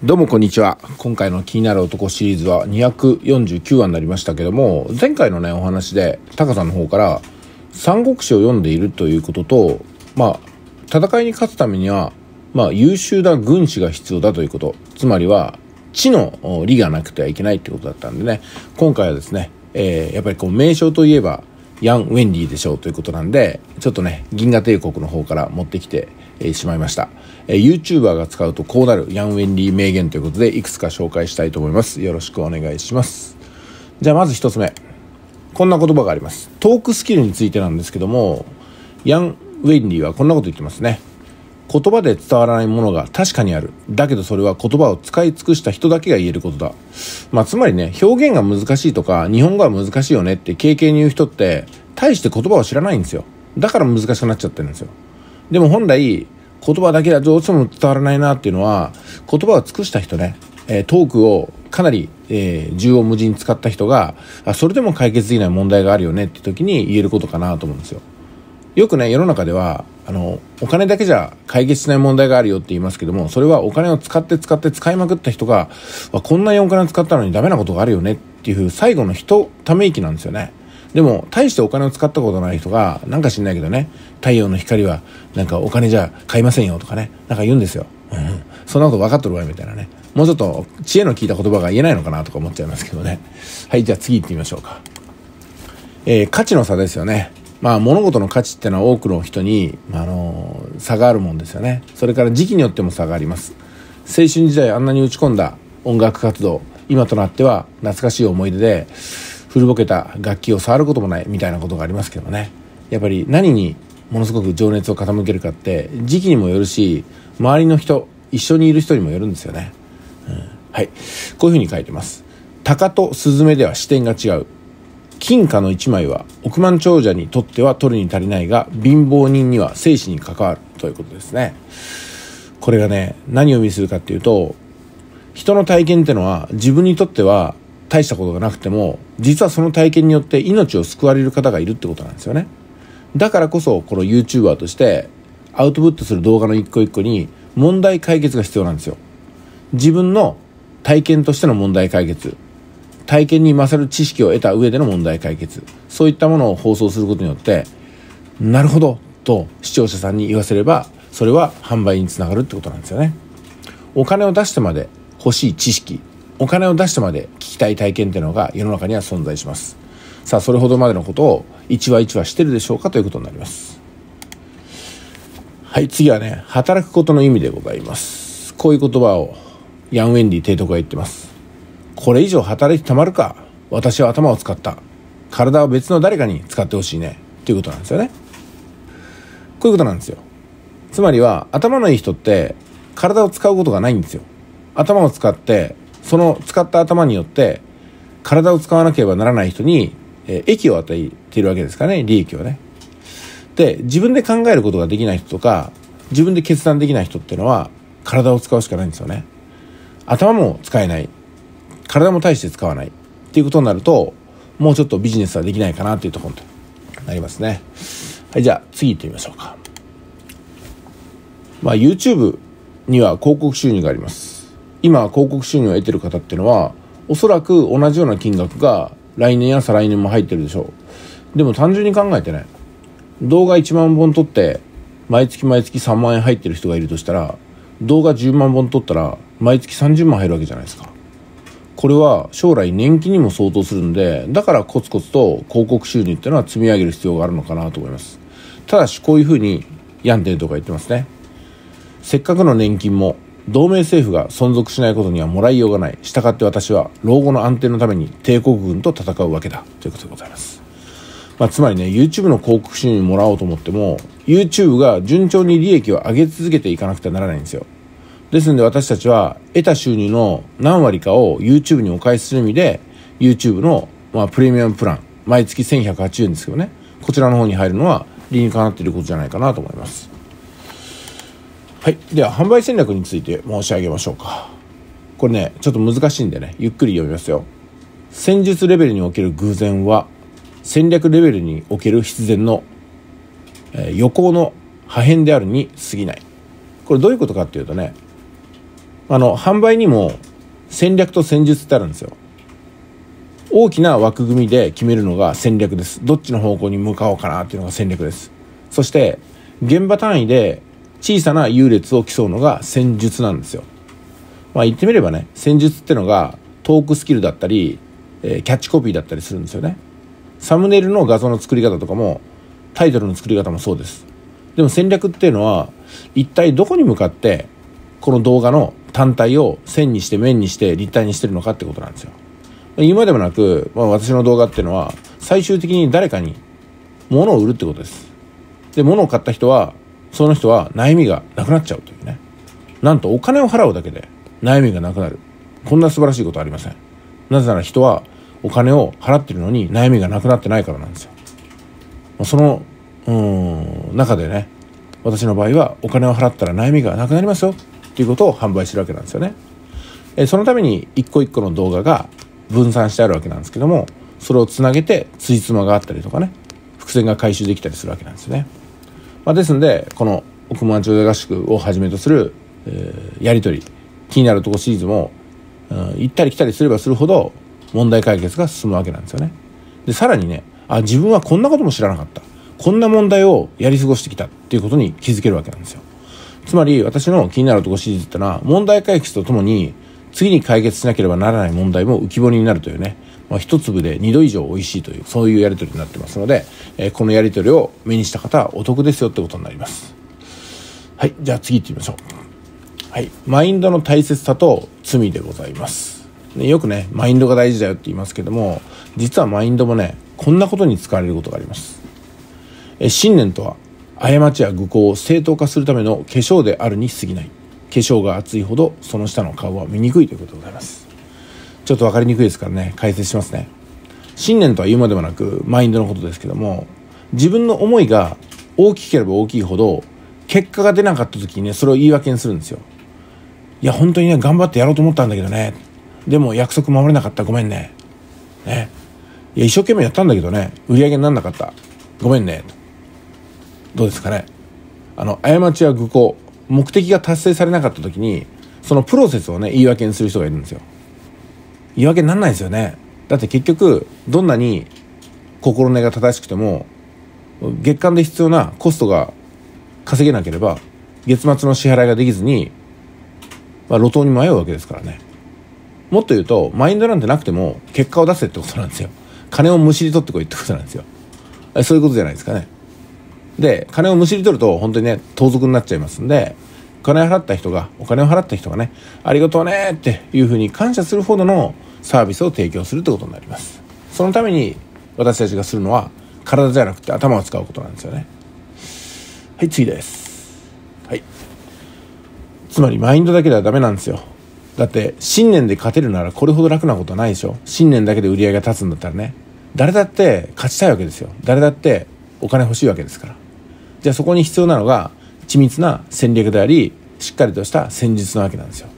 どうもこんにちは。今回の気になる男シリーズは249話になりましたけども、前回のね、お話で、タカさんの方から、三国志を読んでいるということと、まあ、戦いに勝つためには、まあ、優秀な軍師が必要だということ。つまりは、知の利がなくてはいけないってことだったんでね、今回はですね、えー、やっぱりこう、名称といえば、ヤン・ウェンディでしょうということなんで、ちょっとね、銀河帝国の方から持ってきて、え、しまいました、え。YouTuber が使うとこうなるヤン・ウェンディ名言ということで、いくつか紹介したいと思います。よろしくお願いします。じゃあまず一つ目。こんな言葉があります。トークスキルについてなんですけども、ヤン・ウェンディはこんなこと言ってますね。言葉で伝わらないものが確かにある。だけどそれは言葉を使い尽くした人だけが言えることだ。まあ、つまりね、表現が難しいとか、日本語は難しいよねって経験に言う人って、大して言葉を知らないんですよ。だから難しくなっちゃってるんですよ。でも本来、言葉だけではどうしても伝わらないなっていうのは、言葉を尽くした人ね、えトークをかなり、えー、縦横無尽に使った人が、あ、それでも解決できない問題があるよねって時に言えることかなと思うんですよ。よくね、世の中では、あの、お金だけじゃ解決しない問題があるよって言いますけども、それはお金を使って使って使いまくった人が、こんなにお金を使ったのにダメなことがあるよねっていう最後の人ため息なんですよね。でも、大してお金を使ったことない人が、なんか知んないけどね、太陽の光は、なんかお金じゃ買いませんよとかね、なんか言うんですよ。うん。そんなこと分かっとるわみたいなね。もうちょっと知恵の効いた言葉が言えないのかなとか思っちゃいますけどね。はい、じゃあ次行ってみましょうか。えー、価値の差ですよね。まあ、物事の価値ってのは多くの人に、あの、差があるもんですよね。それから時期によっても差があります。青春時代あんなに打ち込んだ音楽活動、今となっては懐かしい思い出で、古ぼけた楽器を触ることもないみたいなことがありますけどね。やっぱり何にものすごく情熱を傾けるかって時期にもよるし、周りの人、一緒にいる人にもよるんですよね。うん、はい。こういうふうに書いてます。鷹とスズメでは視点が違う。金貨の1枚は億万長者にとっては取るに足りないが貧乏人には生死に関わるということですねこれがね何を意味するかっていうと人の体験ってのは自分にとっては大したことがなくても実はその体験によって命を救われる方がいるってことなんですよねだからこそこの YouTuber としてアウトプットする動画の一個一個に問題解決が必要なんですよ。自分の体験としての問題解決。体験に勝る知識を得た上での問題解決。そういったものを放送することによってなるほどと視聴者さんに言わせればそれは販売につながるってことなんですよね。お金を出してまで欲しい知識。お金を出してまで聞きたい体験っていうのが世の中には存在します。さあそれほどまでのことを一話一話してるでしょうかということになります。はい次はね働くことの意味でございます。こういう言葉をヤン・ウェンディ提督が言ってます。これ以上働いてたまるか。私は頭を使った。体は別の誰かに使ってほしいね。ということなんですよね。こういうことなんですよ。つまりは頭のいい人って体を使うことがないんですよ。頭を使ってその使った頭によって体を使わなければならない人に、え益を与えているわけですかね利益をね。で自分で考えることができない人とか自分で決断できない人っていうのは体を使うしかないんですよね。頭も使えない。体も大して使わない。っていうことになるともうちょっとビジネスはできないかなっていうところになりますね。はいじゃあ次行ってみましょうか。まあ YouTube には広告収入があります。今広告収入を得てる方っていうのはおそらく同じような金額が来年や再来年も入ってるでしょうでも単純に考えてね動画1万本撮って毎月毎月3万円入ってる人がいるとしたら動画10万本撮ったら毎月30万入るわけじゃないですかこれは将来年金にも相当するんで、だからコツコツと広告収入っていうのは積み上げる必要があるのかなと思います。ただし、こういうふうにヤンテンとか言ってますね。せっかくの年金も同盟政府が存続しないことにはもらいようがない。したがって私は老後の安定のために帝国軍と戦うわけだ。ということでございます。まあ、つまりね、YouTube の広告収入もらおうと思っても、YouTube が順調に利益を上げ続けていかなくてはならないんですよ。ですので私たちは得た収入の何割かを YouTube にお返しする意味で YouTube の、まあ、プレミアムプラン毎月1180円ですけどねこちらの方に入るのは理にかなっていることじゃないかなと思いますはい。では販売戦略について申し上げましょうか。これねちょっと難しいんでねゆっくり読みますよ。戦術レベルにおける偶然は戦略レベルにおける必然の、えー、予行の破片であるに過ぎない。これどういうことかっていうとねあの販売にも戦略と戦術ってあるんですよ。大きな枠組みで決めるのが戦略です。どっちの方向に向かおうかなっていうのが戦略です。そして現場単位で小さな優劣を競うのが戦術なんですよ。まあ言ってみればね戦術ってのがトークスキルだったり、えー、キャッチコピーだったりするんですよね。サムネイルの画像の作り方とかもタイトルの作り方もそうです。でも戦略っていうのは一体どこに向かってこの動画の単体を線にして面にして立体にしてるのかってことなんですよ。言うまでもなく、まあ、私の動画っていうのは最終的に誰かに物を売るってことです。で物を買った人はその人は悩みがなくなっちゃうというね。なんとお金を払うだけで悩みがなくなる。こんな素晴らしいことはありません。なぜなら人はお金を払ってるのに悩みがなくなってないからなんですよ。そのうん中でね私の場合はお金を払ったら悩みがなくなりますよっていうことを販売してるわけなんですよね。えそのために一個一個の動画が分散してあるわけなんですけどもそれをつなげてついつまがあったりとかね伏線が回収できたりするわけなんですよね、まあ、ですんでこの億万長者合宿をはじめとする、えー、やり取り気になるとこシリーズも、うん、行ったり来たりすればするほど問題解決が進むわけなんですよね。でさらにねあ自分はこんなことも知らなかった。こんな問題をやり過ごしてきたっていうことに気づけるわけなんですよ。つまり私の気になるとこシリーズってのは問題解決とともに次に解決しなければならない問題も浮き彫りになるというね、まあ、一粒で二度以上美味しいというそういうやり取りになってますので、えー、このやり取りを目にした方はお得ですよってことになります。はいじゃあ次行ってみましょう。はいマインドの大切さと罪でございます。よくねマインドが大事だよって言いますけども実はマインドもねこんなことに使われることがあります。え信念とは過ちや愚行を正当化するための化粧であるに過ぎない。化粧が厚いほどその下の顔は見にくいということでございます。ちょっと分かりにくいですからね。解説しますね。信念とは言うまでもなくマインドのことですけども自分の思いが大きければ大きいほど結果が出なかった時にねそれを言い訳にするんですよ。いや本当にね頑張ってやろうと思ったんだけどね。でも約束守れなかった。ごめんね。ね。いや一生懸命やったんだけどね。売り上げになんなかった。ごめんね。どうですかね。あの過ちや愚行。目的が達成されなかった時にそのプロセスをね言い訳にする人がいるんですよ。言い訳になんないですよね。だって結局どんなに心根が正しくても月間で必要なコストが稼げなければ月末の支払いができずに、まあ、路頭に迷うわけですからね。もっと言うとマインドなんてなくても結果を出せってことなんですよ。金をむしり取ってこいってことなんですよ。そういうことじゃないですかね。で金をむしり取ると本当にね盗賊になっちゃいますんでお金を払った人がお金を払った人がねありがとうねっていうふうに感謝するほどのサービスを提供するってことになります。そのために私たちがするのは体じゃなくて頭を使うことなんですよね。はい次です。はい。つまりマインドだけではダメなんですよ。だって信念で勝てるならこれほど楽なことはないでしょ。信念だけで売り上げが立つんだったらね。誰だって勝ちたいわけですよ。誰だってお金欲しいわけですから。じゃあそこに必要なのが緻密な戦略でありしっかりとした戦術なわけなんですよ。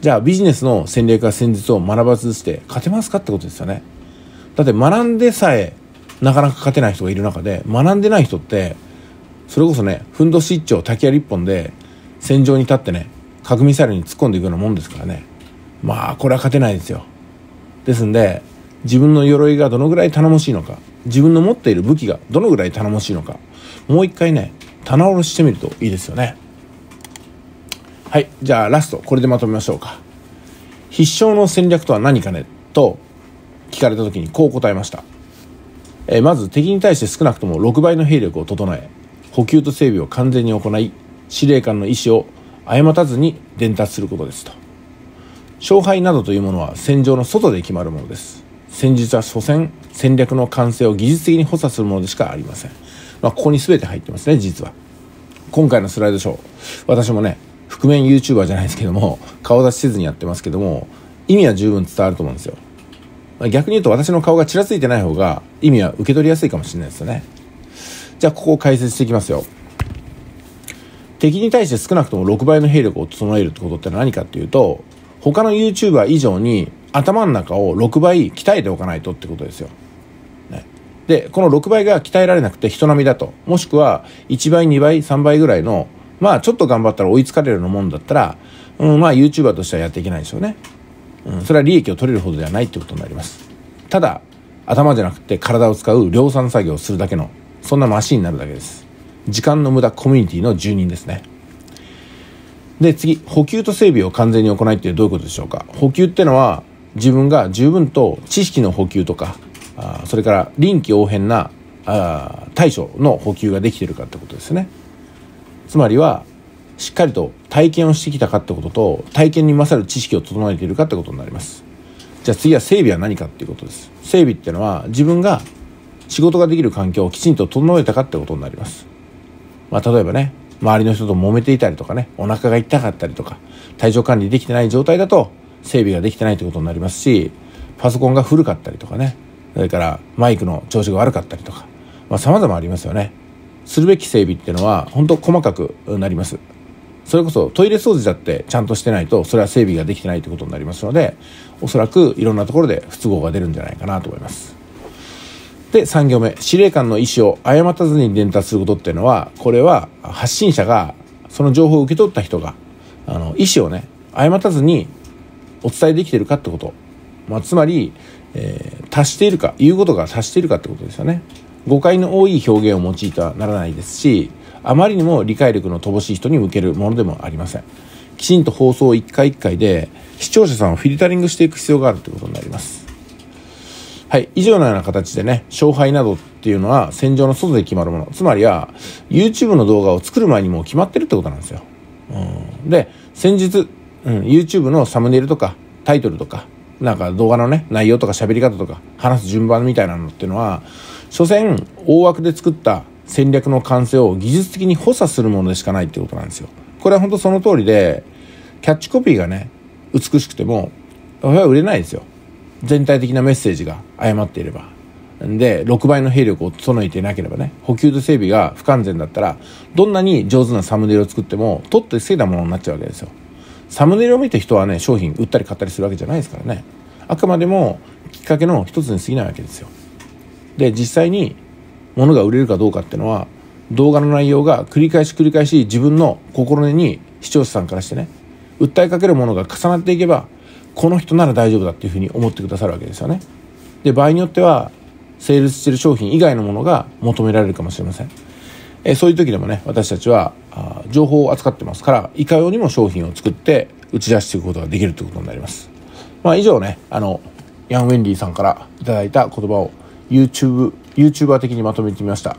じゃあビジネスの戦略や戦術を学ばずして勝てますかってことですよね。だって学んでさえなかなか勝てない人がいる中で学んでない人ってそれこそねふんどし一丁竹槍一本で戦場に立ってね核ミサイルに突っ込んでいくようなもんですからね。まあこれは勝てないですよ。ですんで自分の鎧がどのぐらい頼もしいのか自分の持っている武器がどのぐらい頼もしいのかもう一回ね棚卸ししてみるといいですよね。はいじゃあラストこれでまとめましょうか。必勝の戦略とは何かね？と聞かれた時にこう答えました、えー、まず敵に対して少なくとも6倍の兵力を整え補給と整備を完全に行い司令官の意思を誤たずに伝達することですと。勝敗などというものは戦場の外で決まるものです。戦術は所詮戦略の完成を技術的に補佐するものでしかありません、まあ、ここに全て入ってますね実は。今回のスライドショー。私もね覆面 YouTuber じゃないですけども顔出しせずにやってますけども意味は十分伝わると思うんですよ。逆に言うと私の顔がちらついてない方が意味は受け取りやすいかもしれないですよね。じゃあここを解説していきますよ。敵に対して少なくとも6倍の兵力を整えるってことって何かっていうと他の YouTuber 以上に頭の中を6倍鍛えておかないとってことですよ。で、この6倍が鍛えられなくて人並みだと。もしくは1倍、2倍、3倍ぐらいの、まあちょっと頑張ったら追いつかれるようなもんだったら、うん、まあ YouTuber としてはやっていけないでしょうね。うん、それは利益を取れるほどではないってことになります。ただ、頭じゃなくて体を使う量産作業をするだけの、そんなマシンになるだけです。時間の無駄コミュニティの住人ですね。で、次、補給と整備を完全に行いってどういうことでしょうか。補給ってのは、自分が十分と知識の補給とか、あそれから臨機応変なあ対処の補給ができてるかってことですね。つまりは、しっかりと体験をしてきたかってことと、体験に勝る知識を整えているかってことになります。じゃあ次は整備は何かっていうことです。整備っていうのは自分が仕事ができる環境をきちんと整えたかってことになります。まあ例えばね、周りの人と揉めていたりとかね、お腹が痛かったりとか、体調管理できてない状態だと整備ができてないということになりますし、パソコンが古かったりとかね、それからマイクの調子が悪かったりとか、まあ様々ありますよね。するべき整備っていうのは本当細かくなります。それこそトイレ掃除だってちゃんとしてないとそれは整備ができてないということになりますのでおそらくいろんなところで不都合が出るんじゃないかなと思いますで3行目司令官の意思を誤ったずに伝達することっていうのはこれは発信者がその情報を受け取った人があの意思をね誤ったずにお伝えできてるかってこと、まあ、つまり、えー、達しているか言うことが達しているかってことですよね。誤解の多い表現を用いてはならないですしあまりにも理解力の乏しい人に向けるものでもありません。きちんと放送1回1回で視聴者さんをフィルタリングしていく必要があるということになります。はい以上のような形でね勝敗などっていうのは戦場の外で決まるもの。つまりは YouTube の動画を作る前にもう決まってるってことなんですよ、うん、で先日、うん、YouTube のサムネイルとかタイトルとかなんか動画のね内容とか喋り方とか話す順番みたいなのっていうのは所詮大枠で作った戦略の完成を技術的に補佐するものでしかないってことなんですよ。これは本当その通りで、キャッチコピーがね、美しくても、これは売れないですよ。全体的なメッセージが誤っていれば。で、6倍の兵力を整えていなければね、補給と整備が不完全だったら、どんなに上手なサムネイルを作っても、取って防いだものになっちゃうわけですよ。サムネイルを見て人はね、商品売ったり買ったりするわけじゃないですからね。あくまでもきっかけの一つに過ぎないわけですよ。で、実際にものが売れるかどうかっていうのは動画の内容が繰り返し繰り返し自分の心根に視聴者さんからしてね訴えかけるものが重なっていけばこの人なら大丈夫だっていうふうに思ってくださるわけですよねで場合によってはセールスしてる商品以外のものが求められるかもしれませんえそういう時でもね私たちはあ情報を扱ってますからいかようにも商品を作って打ち出していくことができるということになりますまあ以上ねあのヤン・ウェンディさんからいただいた言葉を YouTube YouTuber 的にまとめてみました。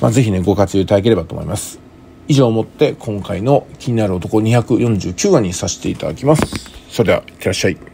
まあ、ぜひね、ご活用いただければと思います。以上をもって今回の気になる男249話にさせていただきます。それでは、いってらっしゃい。